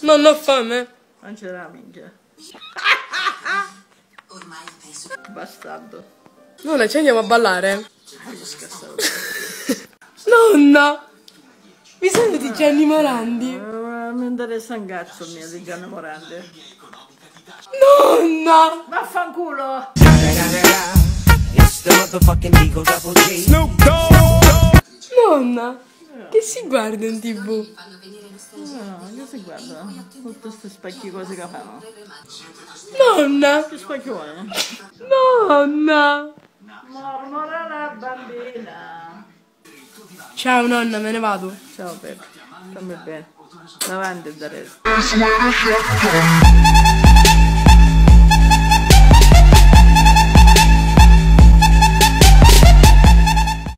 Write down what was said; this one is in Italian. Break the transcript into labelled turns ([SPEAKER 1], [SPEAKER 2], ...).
[SPEAKER 1] non ho fame.
[SPEAKER 2] Non c'era la minchia. Bastardo.
[SPEAKER 1] Nonna, ci andiamo a ballare? Nonna! Mi sento di Gianni Morandi.
[SPEAKER 2] Eh, Mi interessa un cazzo mio di Gianni Morandi.
[SPEAKER 1] Nonna!
[SPEAKER 2] Vaffanculo!
[SPEAKER 3] It's
[SPEAKER 1] Che si guarda in tv?
[SPEAKER 2] No, che si guarda? Tutti questi specchi cose che fanno.
[SPEAKER 1] Nonna!
[SPEAKER 2] Che specchione?
[SPEAKER 1] Nonna!
[SPEAKER 2] Mormora la bambina.
[SPEAKER 1] Ciao nonna, me ne vado.
[SPEAKER 2] Ciao Pep, stammi bene. Davanti da resto.